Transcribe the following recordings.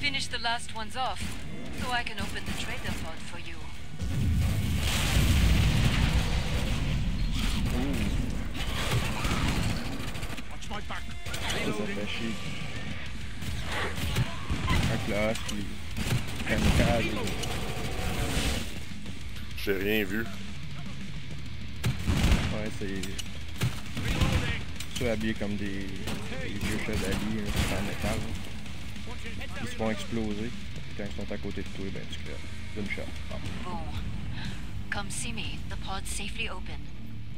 Finish the last ones off, so I can open the trade. Comme des, des vieux chevaliers. Ils se font exploser. Quand ils sont à côté de toi, ben tu crèves. D'une shot. Bon. Come see me. The pod's safely open.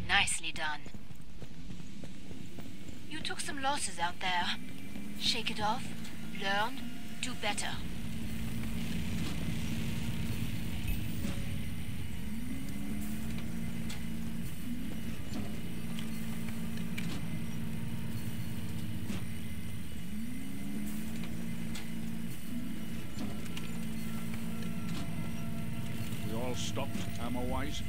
Nicely done. You took some losses out there. Shake it off. Learn. Do better. Ammo-wise.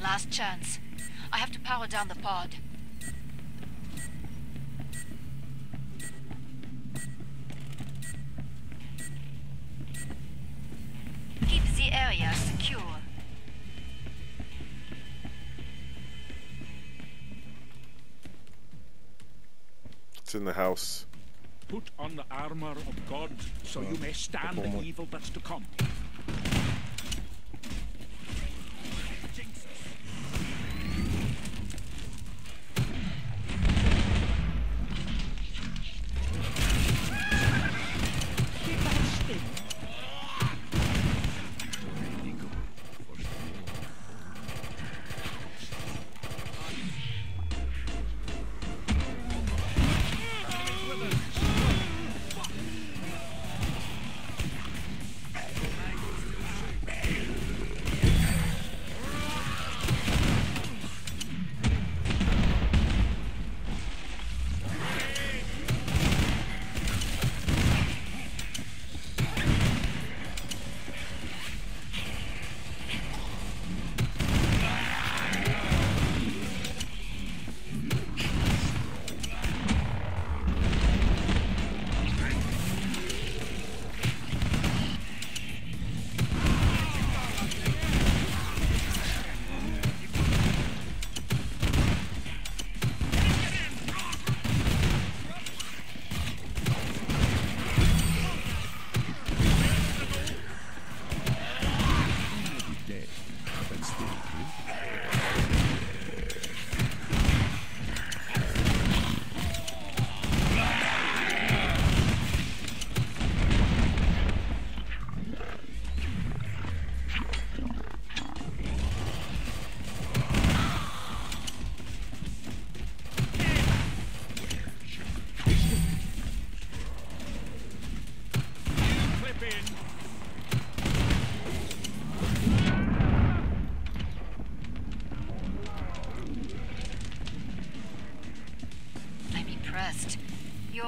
Last chance. I have to power down the pod. In the house. Put on the armor of God, so you may uh, stand the evil that's to come.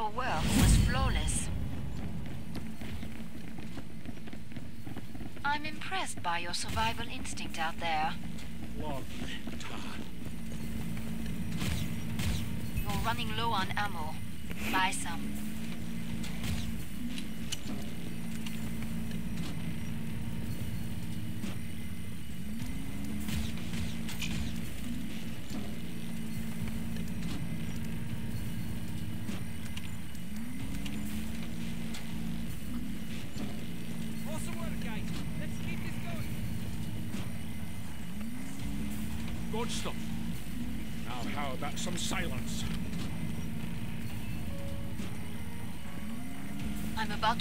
Your work was flawless. I'm impressed by your survival instinct out there. Lord Tar. You're running low on ammo.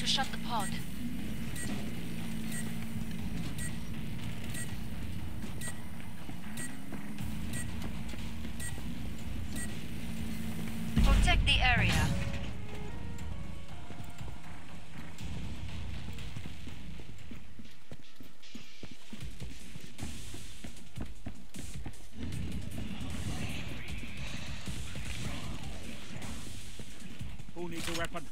To shut the pod. Protect the area. Who needs a weapon?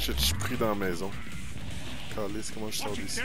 Je suis pris dans la maison. Calisse, comment je sors d'ici?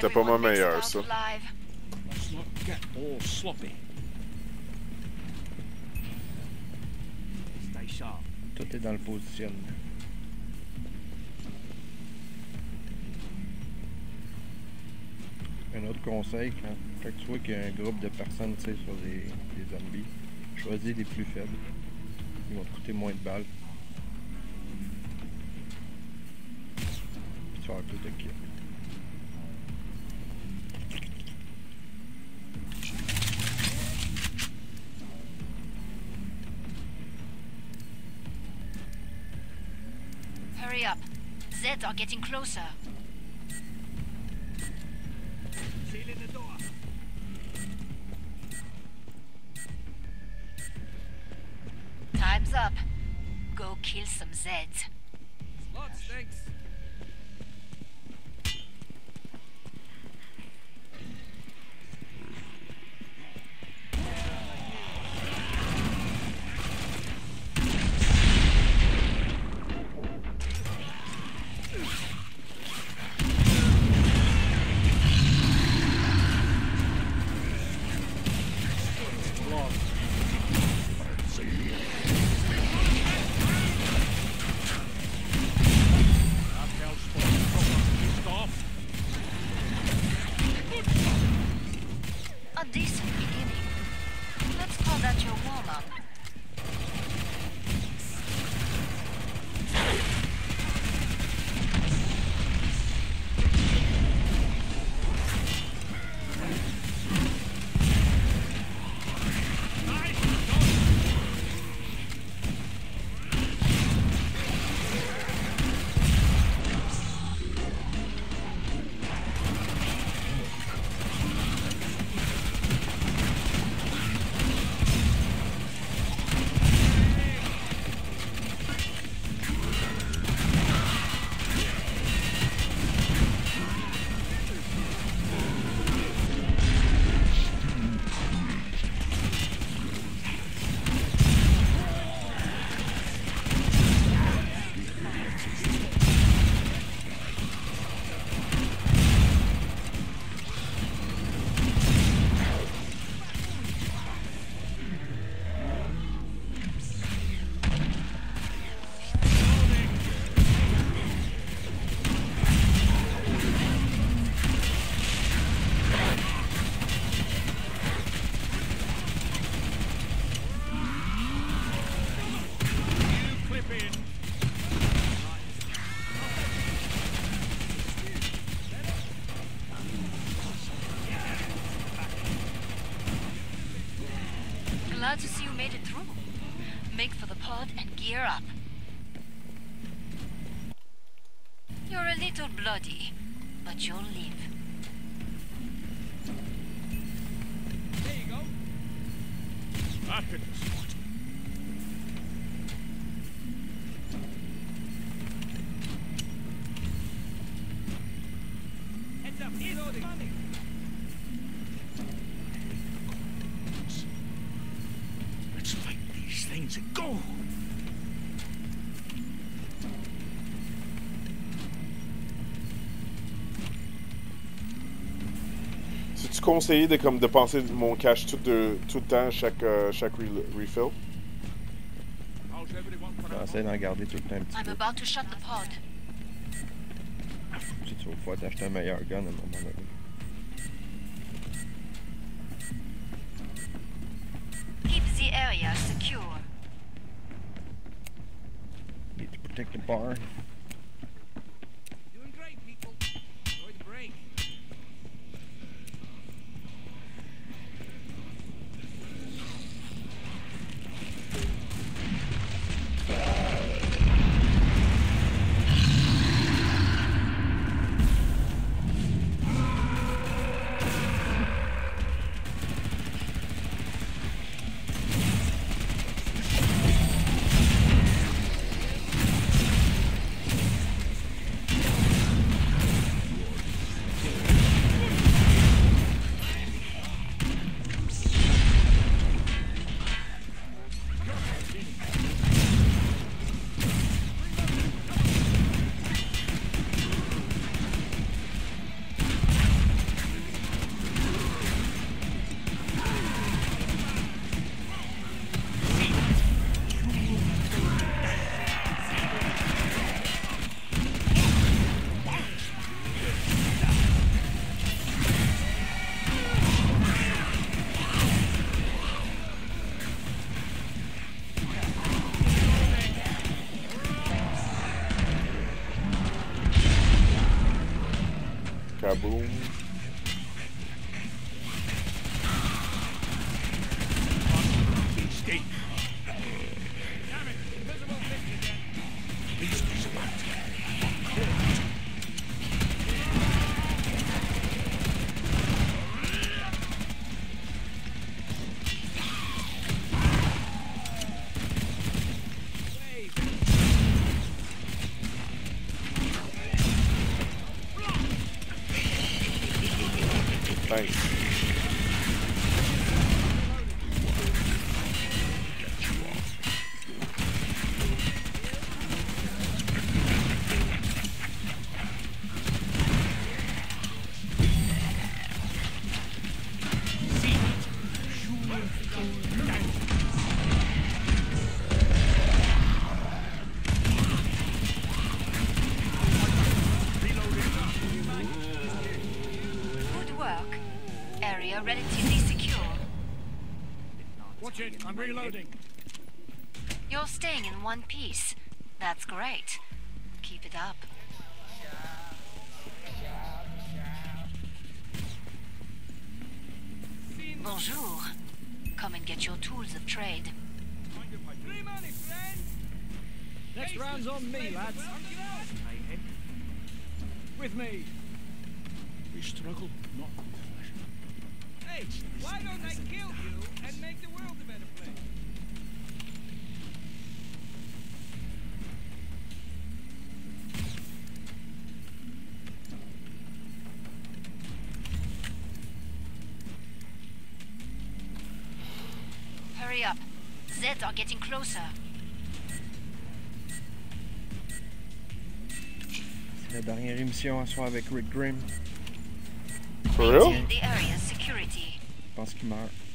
C'était pas ma meilleure, ça. Tout est dans le positionnement. Un autre conseil, quand, quand tu vois qu'il y a un groupe de personnes tu sais, sur des, des zombies, choisis les plus faibles. Ils vont te coûter moins de balles. Puis tu vas avoir plus de kills. Zeds are getting closer. Sealing the door. Time's up. Go kill some Zeds. gear up. You're a little bloody, but you'll live. Conseillé de comme dépenser mon cash tout, de, tout le temps, chaque, euh, chaque re- refill? J'essaie d'en garder tout le temps un petit I'm peu. about to shut the pod. Tu sais, tu vas pouvoir t'acheter un meilleur gun à un moment donné. Area relatively secure. Watch it, I'm reloading. You're staying in one piece. That's great. Keep it up. Bonjour. Come and get your tools of trade. Free money, friend. Next round's on me, lads. With me. We struggle not with flesh. Hey, why don't I kill you and make the world a better place? Hurry up. Zeds are getting closer. La dernière émission à soir avec Rick Grimm. For real? The area's security. Pense qu'il.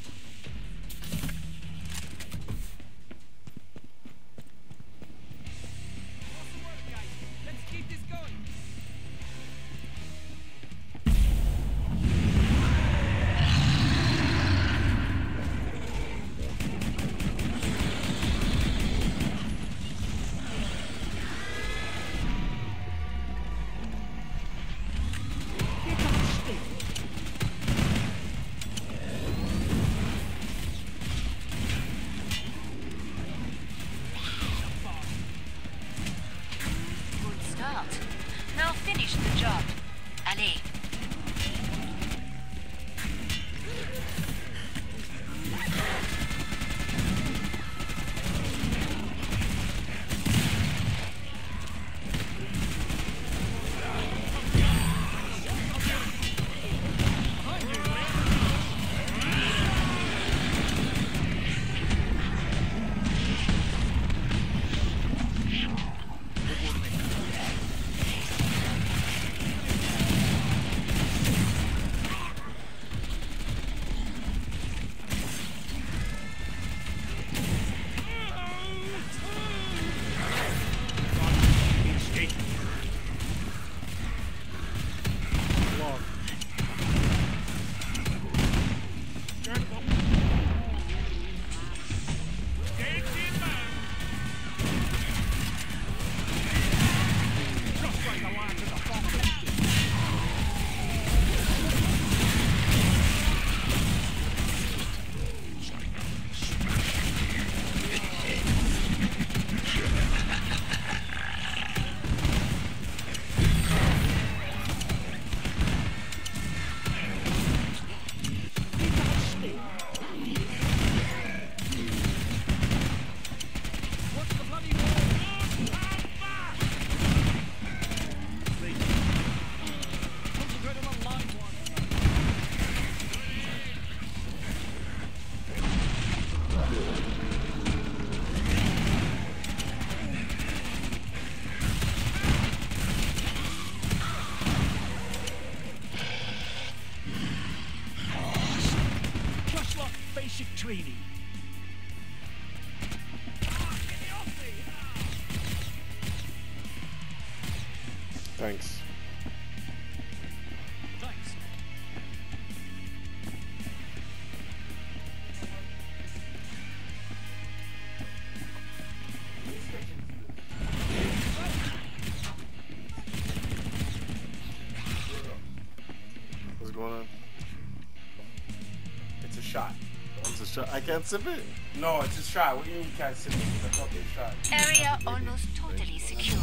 It's shot. I can't sip it. No, it's a shot. What do you mean you can't sit there? It's a fucking shot. Area almost totally secure.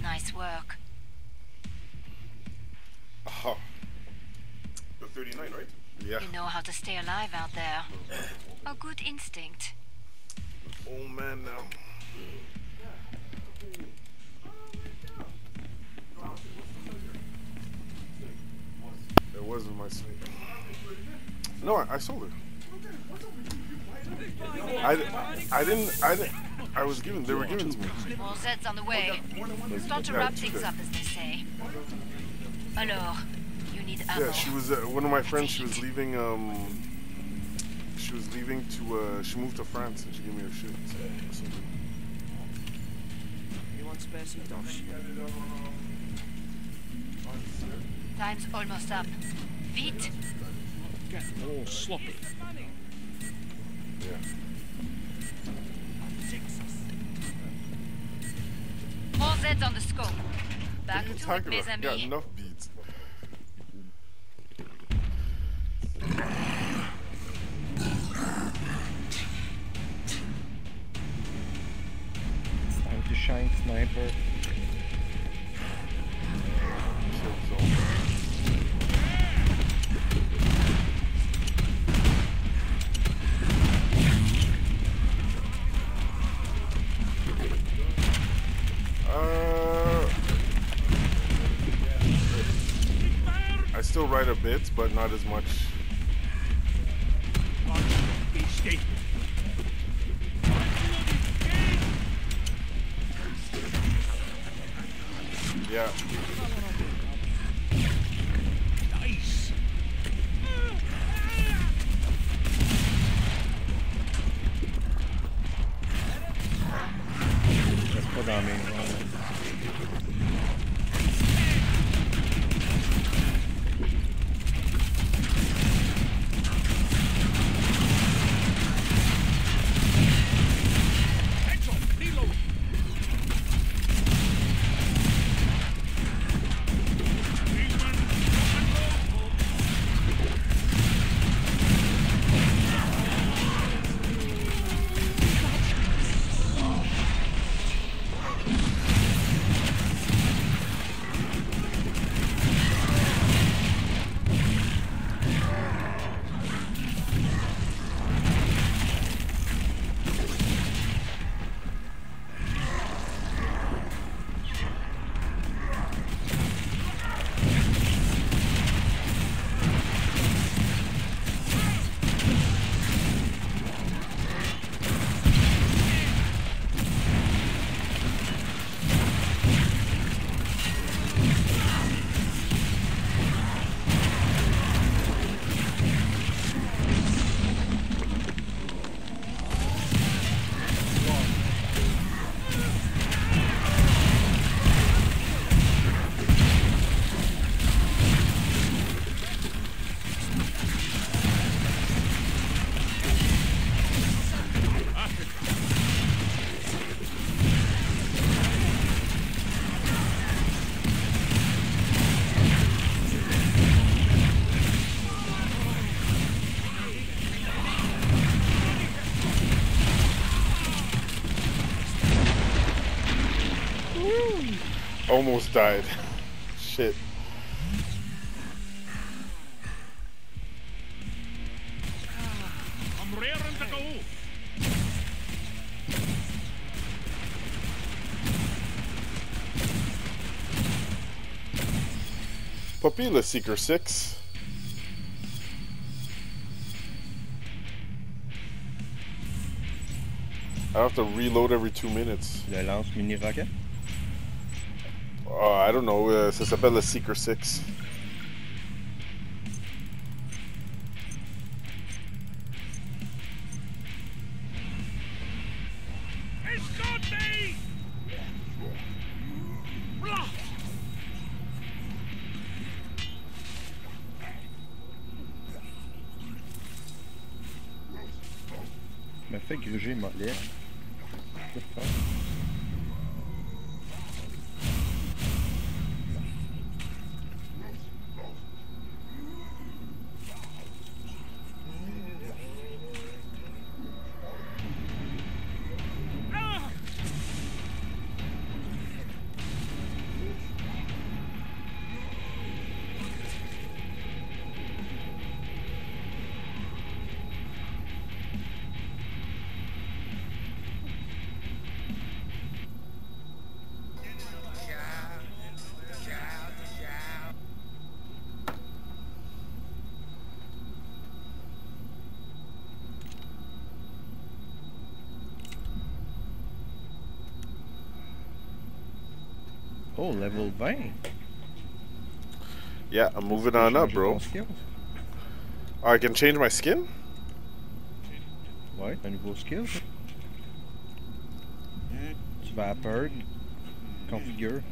Nice work. Uh-huh. Oh. The 39, right? Yeah. You know how to stay alive out there. A good instinct. Oh man, now. It wasn't my sleep. No, I, I sold it. I, I didn't. I didn't. I was given. They were given to me. All Zed's on the way. Start to wrap things up, as they say. Alors, you need ammo. Yeah, she was. Uh, one of my friends. She was leaving. Um. She was leaving to. Uh, she moved to France and she gave me her shit. or something. You want spare some dosh? Time's almost up. Vite! Get all sloppy. Yeah. All Zed's on the scope. Back What are you to it, mes about? Yeah, amis. Still write a bit, but not as much. Almost died. Shit. Puppy, Seeker 6. I have to reload every two minutes. Le lance mini rocket. Uh, I don't know, euh, ça s'appelle Seeker 6. Level 20. Yeah, I'm moving on up, bro. Oh, I can change my skin? Ouais, un nouveau skill. ça. Tu vas configure.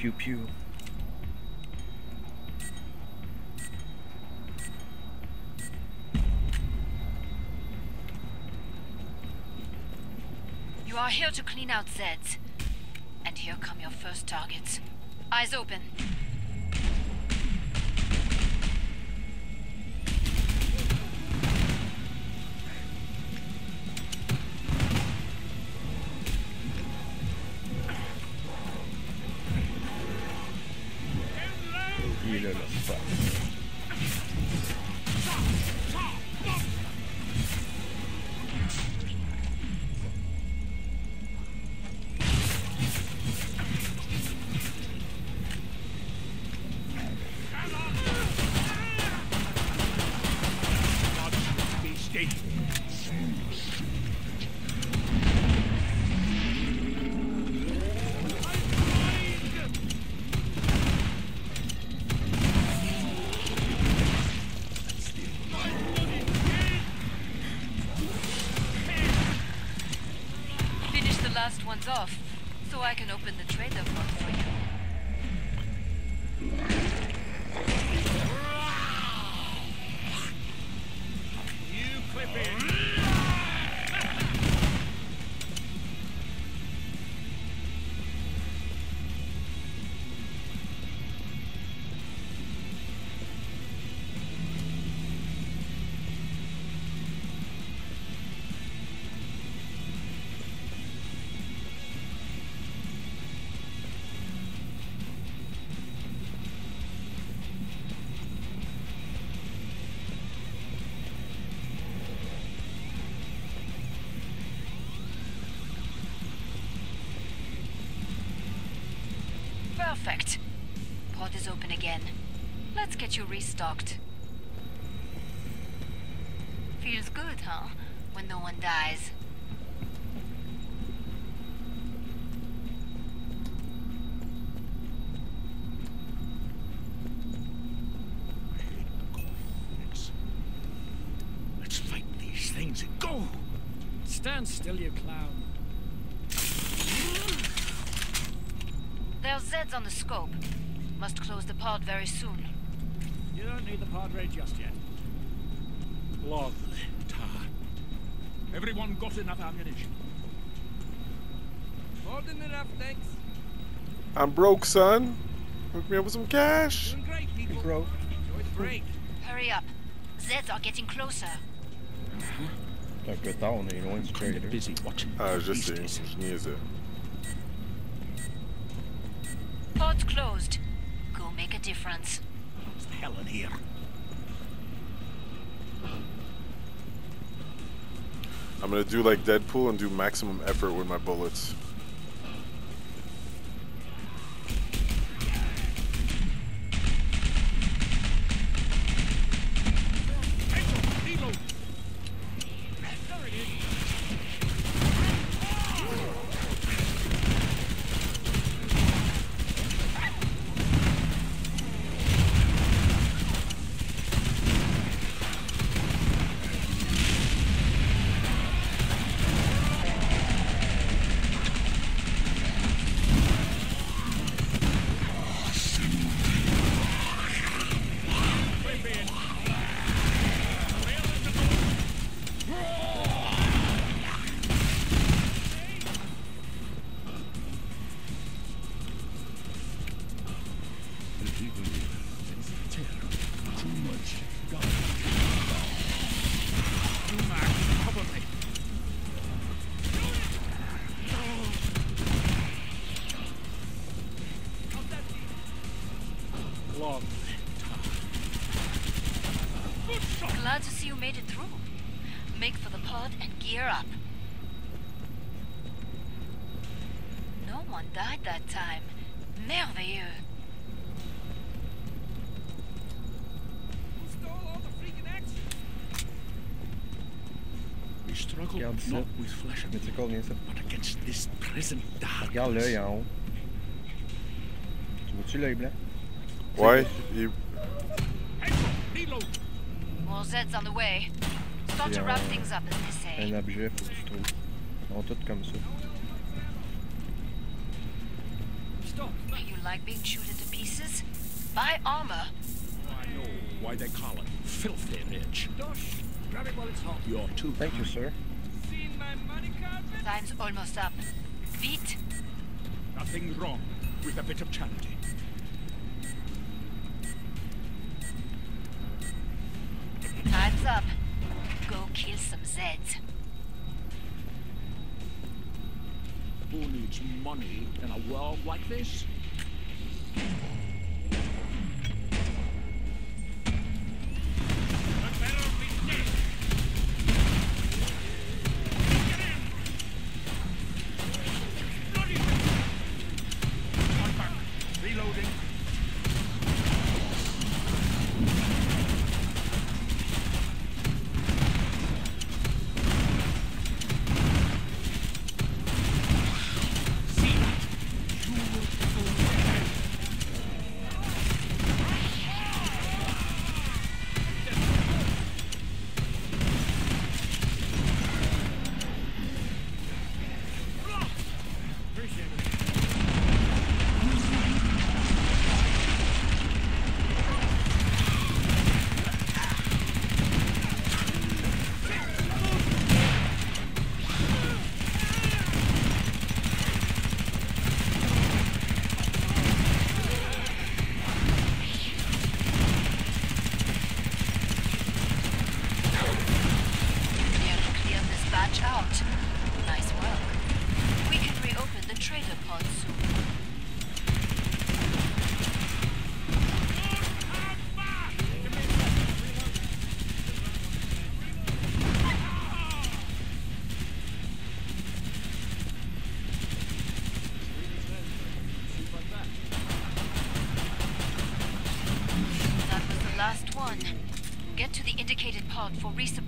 Pew pew. You are here to clean out Zeds. And here come your first targets. Eyes open. Perfect. Pod is open again. Let's get you restocked. Feels good, huh? When no one dies. Let's, let's fight these things and go. Stand still, you clown. There's Zeds on the scope. Must close the pod very soon. You don't need the Padre just yet. Lovely. Tar. Everyone got enough ammunition? More than enough, thanks. I'm broke, son. Hook me up with some cash. Doing great, people. Bro. Enjoy the break. Hurry up. Zeds are getting closer. C'est un peu tard, on est loin du Kind of busy watching Ah, je these sais. days. Je niaisais. Pod's closed. Go make a difference. It's hell in here. I'm gonna do like Deadpool and do maximum effort with my bullets. Gear up. No one died that time. Merveilleux. Who stole all the freaking action? We struggle Regarde not with flesh and Mais tu sais combien ça? but against this present darkness. Regarde l'œil en haut. Tu vois-tu l'œil blanc? Ouais, il- Headshot. More Zeds on the way. Start to wrap euh, things up, as they Un objet, faut que tu trouves. Ils sont tous comme ça. You like being chewed into pieces? Buy armor. Oh, I know why they call it filthy rich. Dosh. Grab it while it's hot. You're too Thank you, sir. Seen my money carpet? Time's almost up. Vite. Nothing wrong with a bit of charity. Money in a world like this?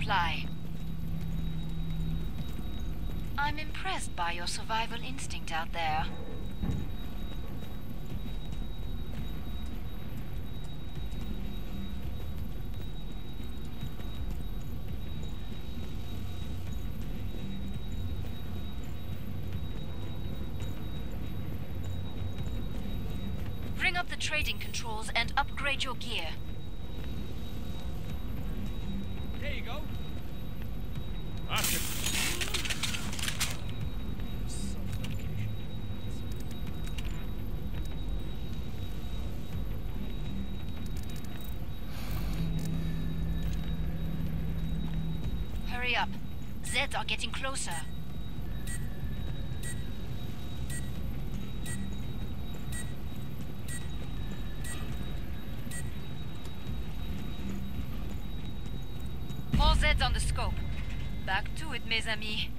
Resupply. I'm impressed by your survival instinct out there. Bring up the trading controls and upgrade your gear. There you go. That's it. Hurry up. Zeds are getting closer. More Zeds on the scope. Back to it, mes amis.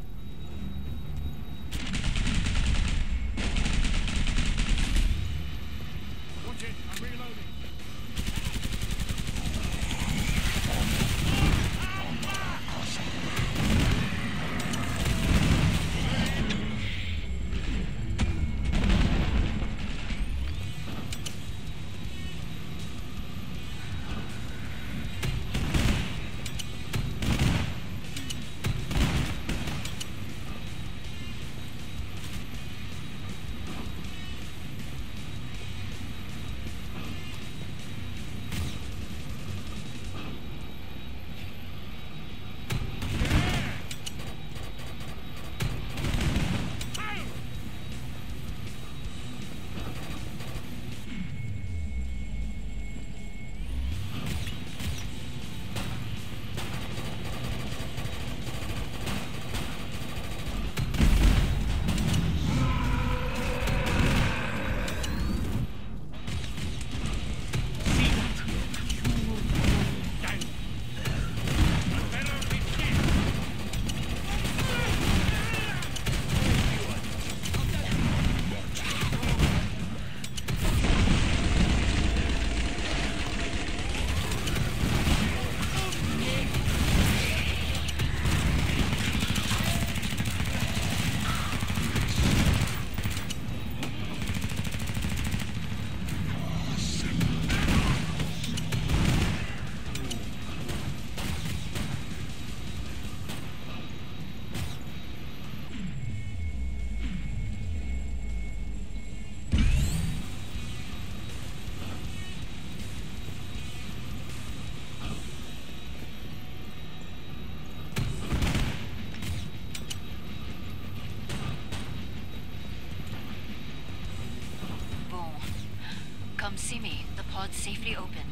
Safely open.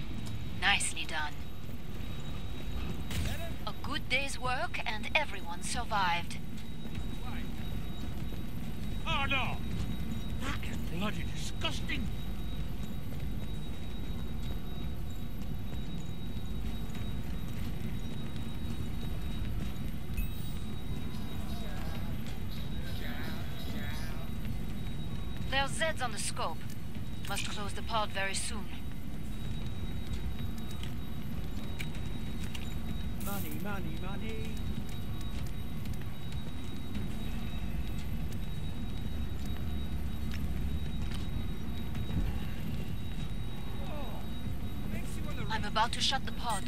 Nicely done. A good day's work and everyone survived. Oh no! That is bloody disgusting! There's Zeds on the scope. Must close the pod very soon. Money, money, I'm about to shut the pod.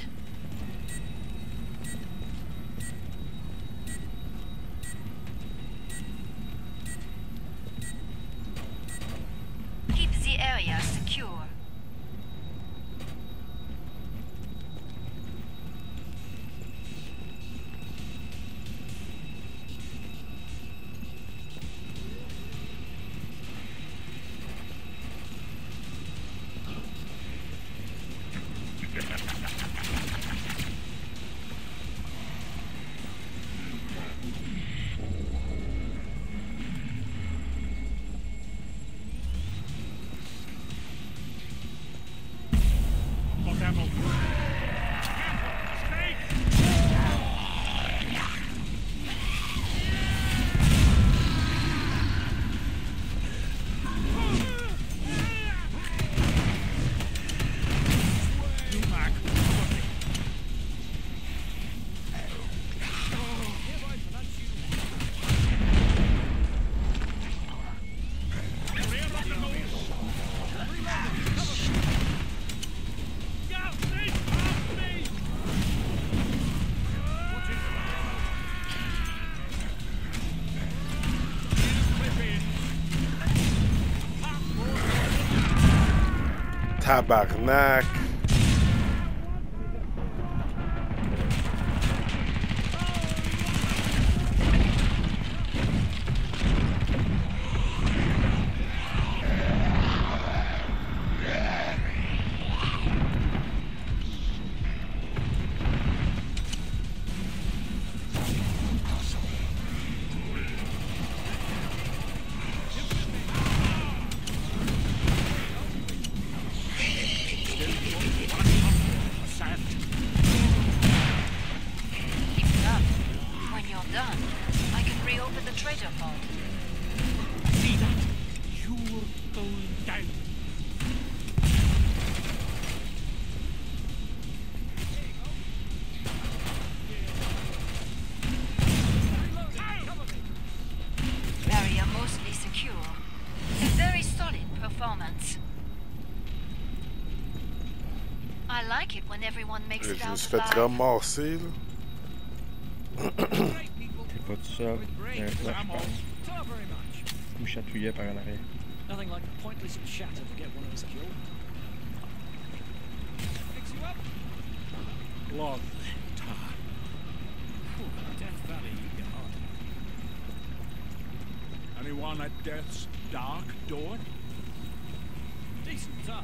Tabarnak. Je it me out fait ramasser, là. T'es pas tout seul. Il y a un flashbang. Not very. Il me chatouillait par en arrière. Nothing like pointless chatter to get one of us killed. Fix you up? Lovely. Tar. Death Valley, you get hard. Anyone at death's dark door? Decent tar.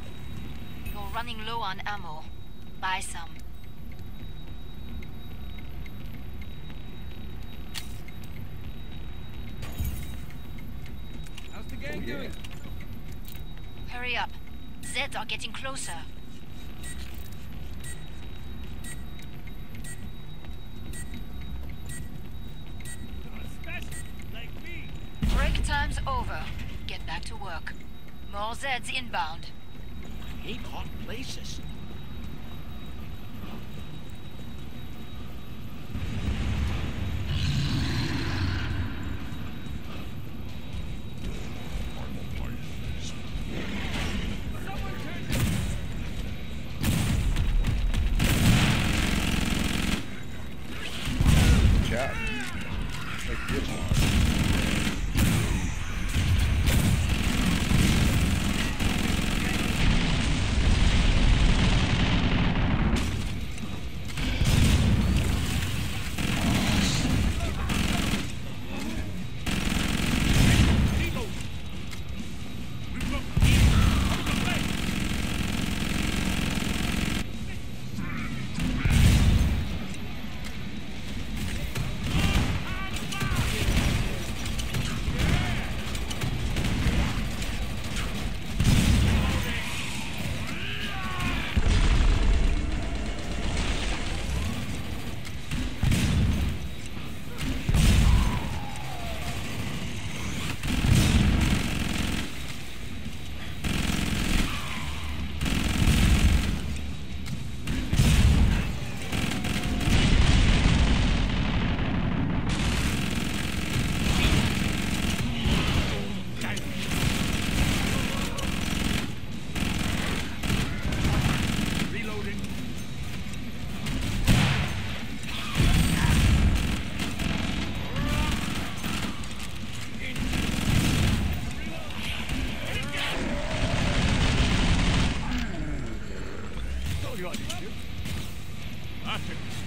You're running low on ammo. Buy some. How's the gang yeah. doing? Hurry up. Zeds are getting closer. Break time's over. Get back to work. More Zeds inbound. Ain't hot places.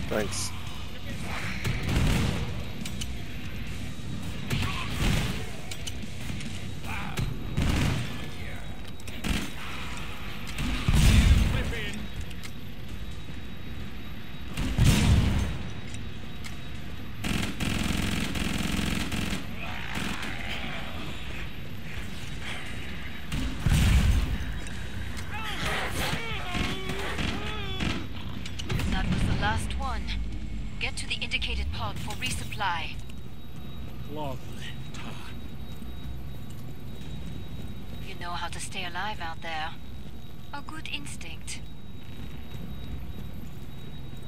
Thanks. Alive out there. A good instinct.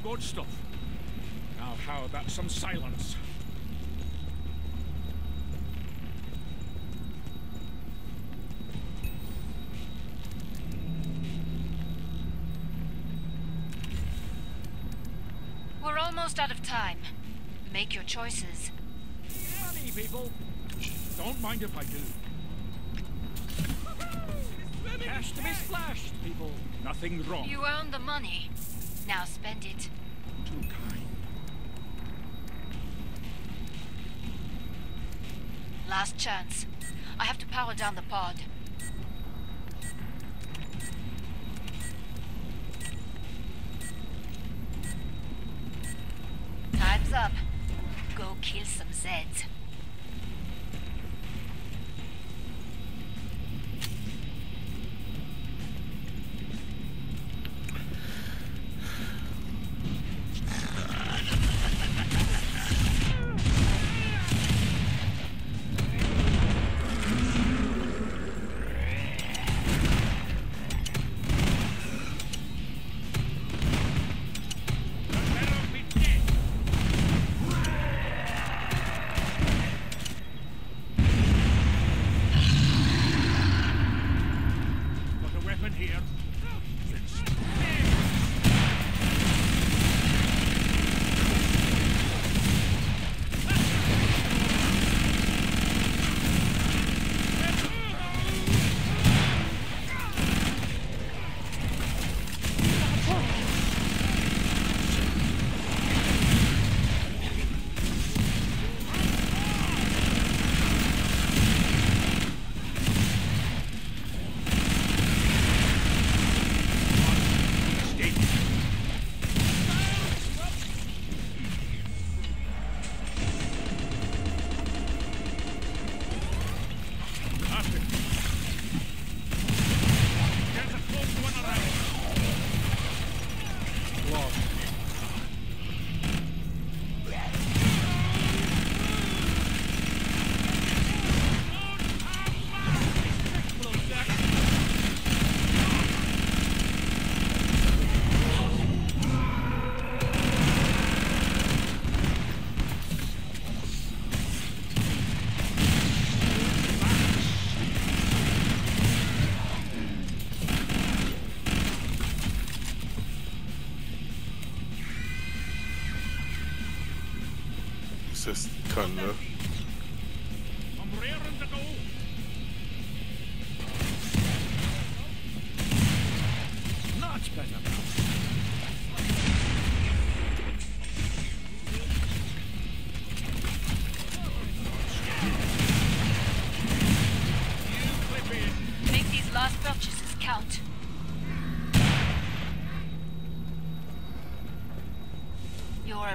Good stuff. Now, how about some silence? We're almost out of time. Make your choices. Funny people. Don't mind if I do. Cash to be splashed, people. Nothing wrong. You earned the money. Now spend it. Too kind. Last chance. I have to power down the pod.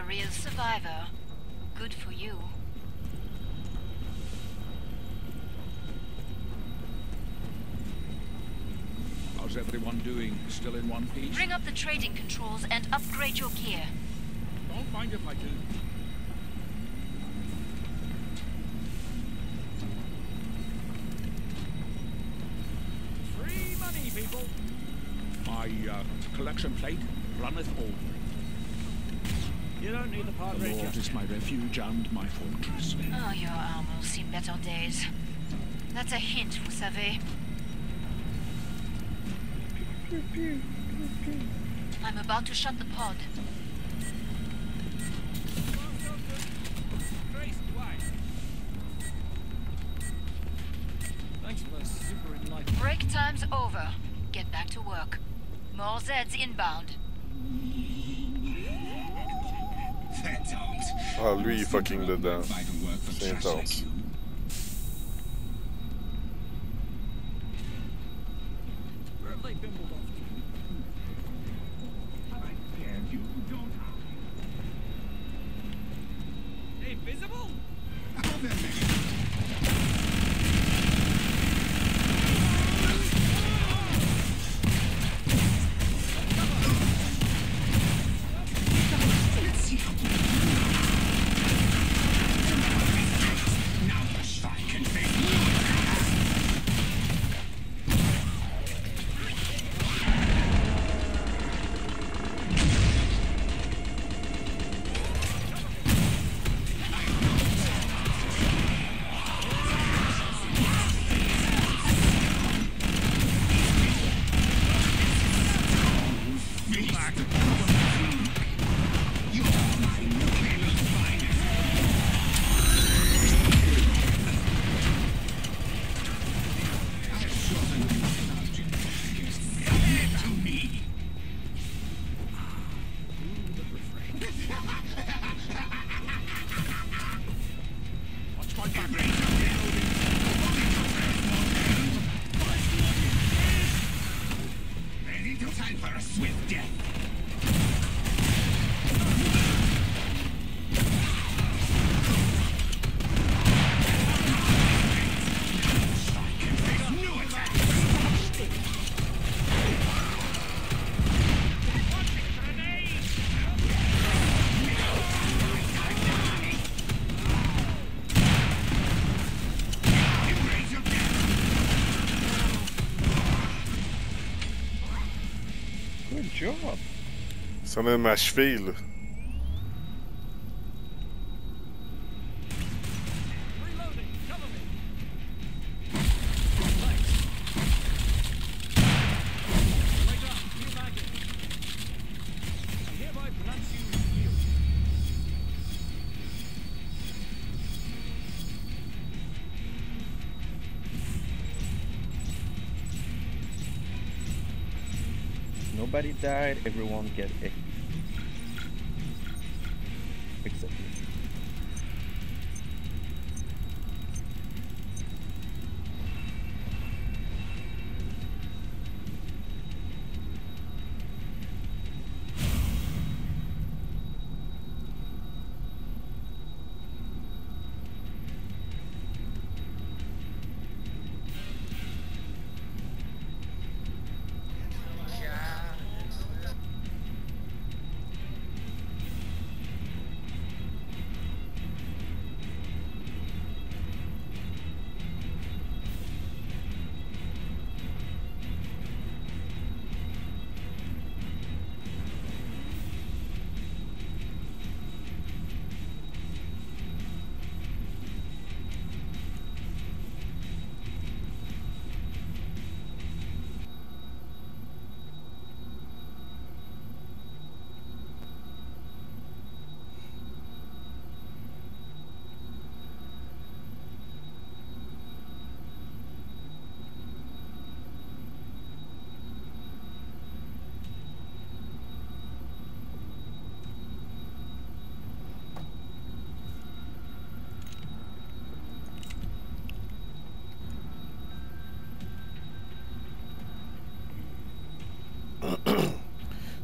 A real survivor. Good for you. How's everyone doing? Still in one piece? Bring up the trading controls and upgrade your gear. Don't mind if I do. Free money, people. My uh, collection plate runneth over. You don't need the part The rate Lord just is my refuge and my fortress. Oh, your arm will see better days. That's a hint, vous savez. I'm about to shut the pod. Thanks for those super enlightened. Break time's over. Get back to work. More Zeds inbound. Ah, lui, il est fucking dedans. C'est intense. Hereby pronounce you healed. Nobody died, everyone get.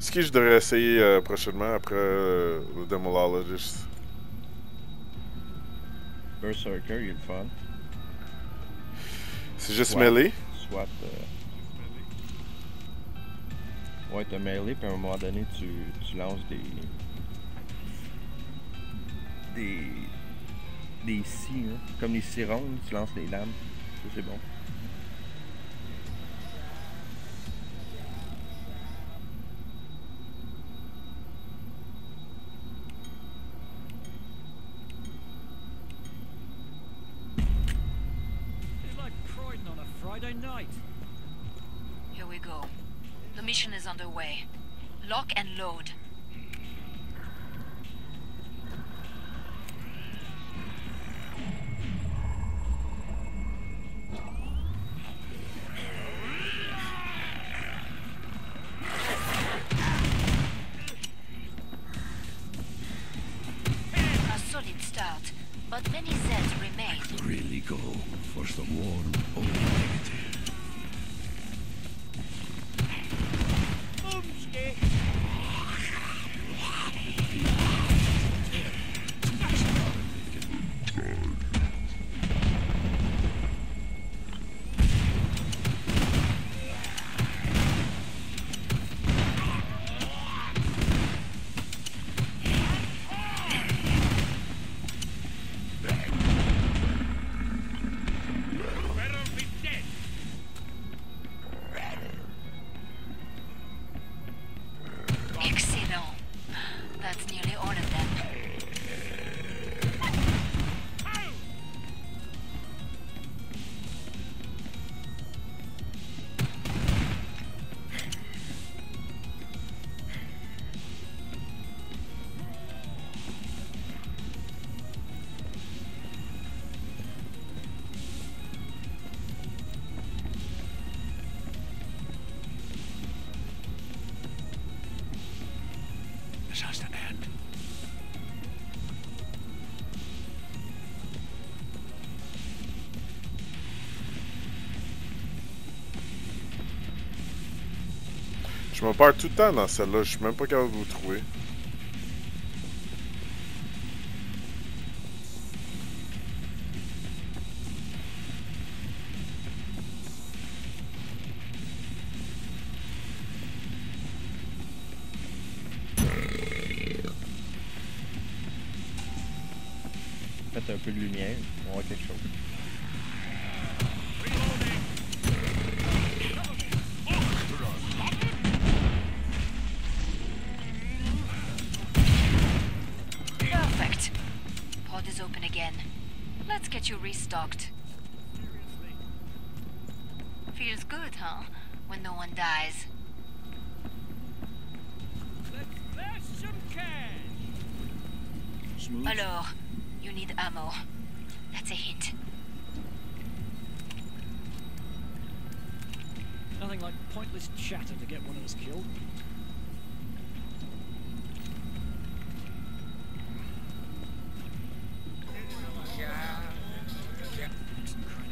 Ce que je devrais essayer euh, prochainement après euh, le Demolologist. Berserker, il est le fun. C'est juste Ouais. mêlé? Soit. euh, Ouais, t'as mêlé, puis à un moment donné, tu, tu lances des. Des. Des scies, hein. Comme les sirènes, tu lances des lames. Ça, c'est bon. Me perds tout le temps dans celle-là. Je suis même pas capable de vous trouver. Faites un peu de lumière, on va quelque chose. Pointless chatter to get one of us killed.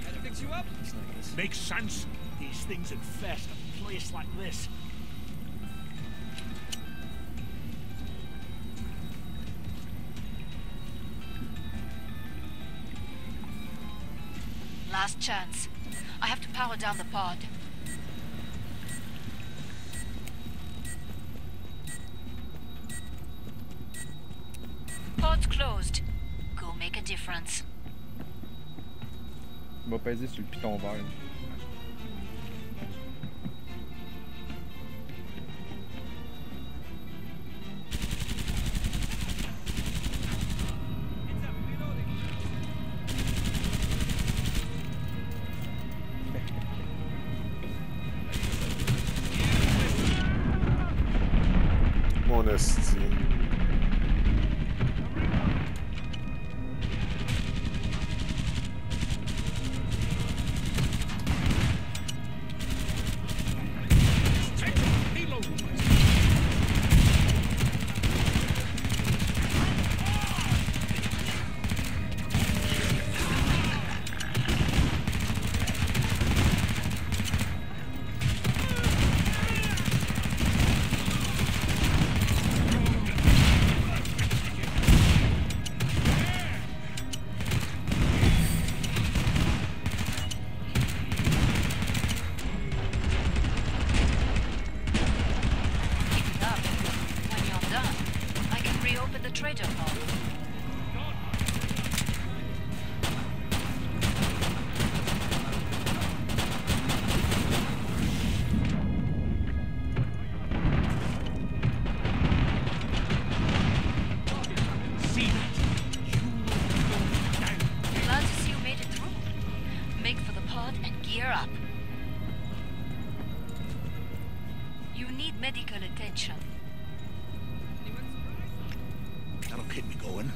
Had to fix you up? Makes sense. These things infest a place like this. Last chance. I have to power down the pod. Difference. Il va peser sur le piton vert. Keep me going.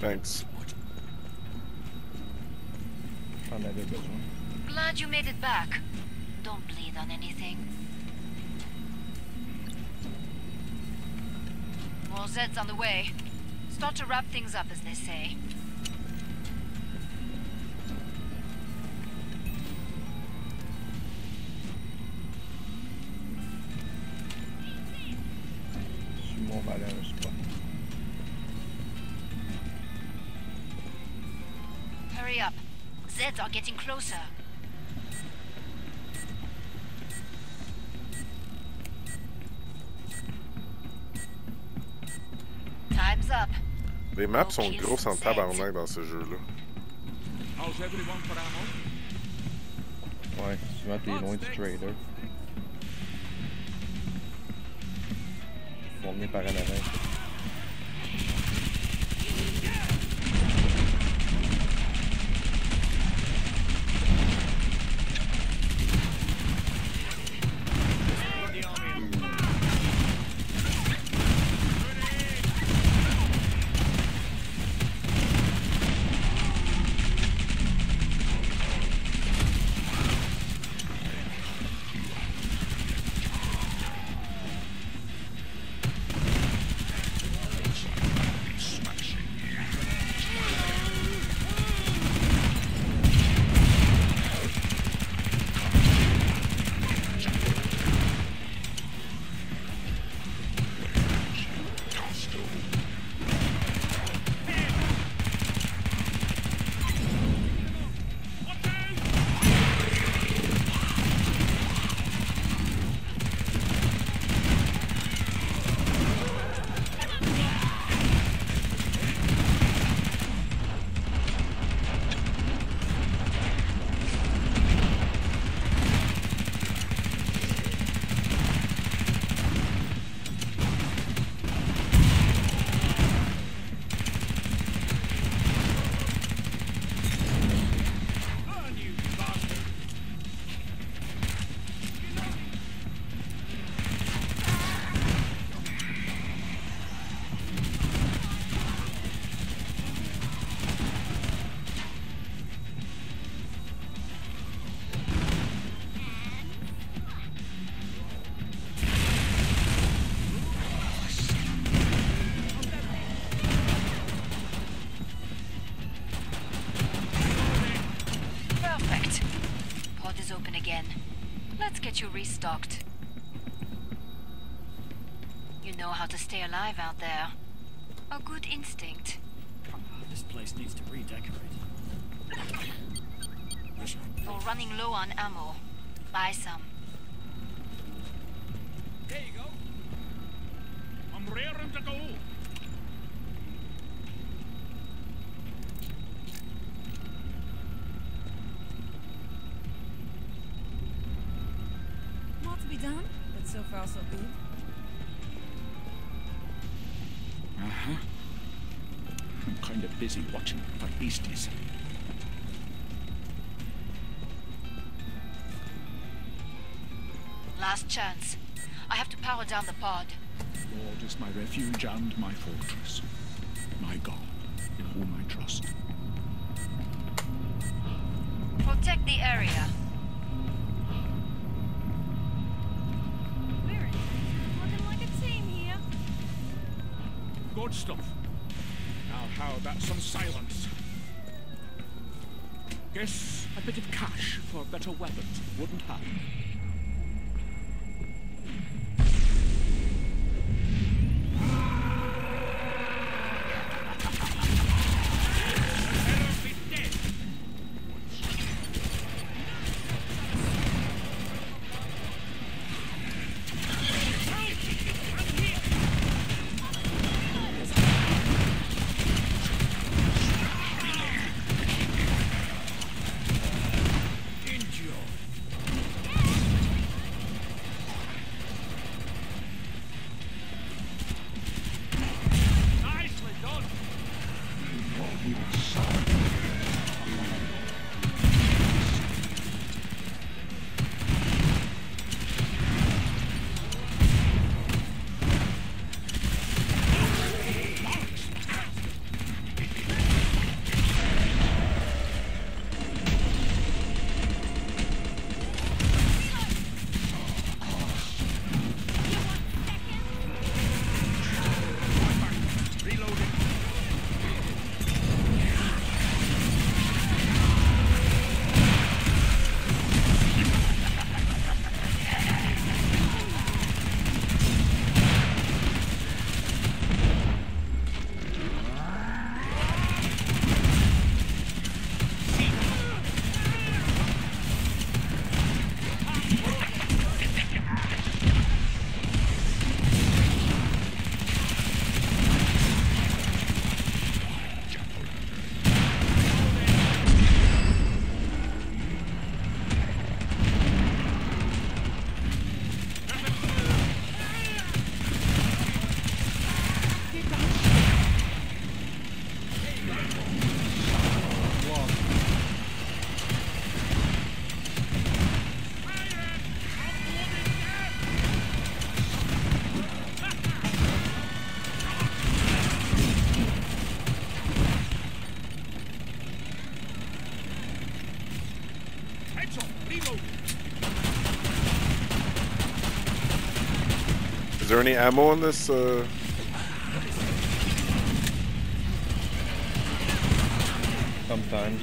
Thanks. J'en avais besoin. Glad you made it back. Don't bleed on anything. More Zeds on the way. Start to wrap things up, as they say. Zeds are getting closer. Time's up. Les maps sont grosses en tabarnak dans ce jeu-là. Ouais, souvent t'es loin du trader. Ils vont venir par en avant. Get you restocked. You know how to stay alive out there. A good instinct. This place needs to redecorate. You're running low on ammo. Last chance. I have to power down the pod. Lord is my refuge and my fortress. My God, in whom I trust. Protect the area. We're. Looking like a team here. Good stuff. Now how about some silence? Guess a bit of cash for better weapons wouldn't harm. There any ammo on this? Uh, Sometimes.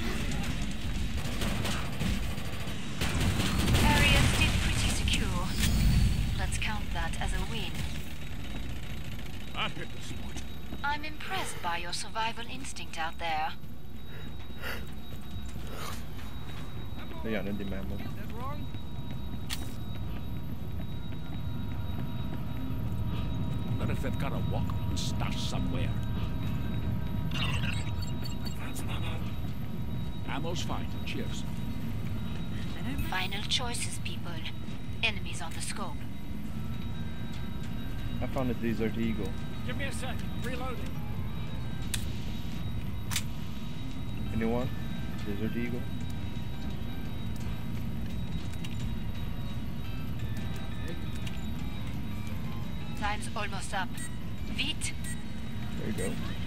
Area still pretty secure. Let's count that as a win. I hit the spot. I'm impressed by your survival instinct out there. Ayan, hindi memo. That wrong? But they've got a Walkman stashed somewhere. Ammo's fine. Cheers. Final choices, people. Enemies on the scope. I found a Desert Eagle. Give me a sec. Reloading. Anyone? Desert Eagle? Almost up. Vite! There you go.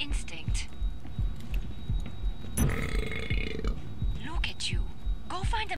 A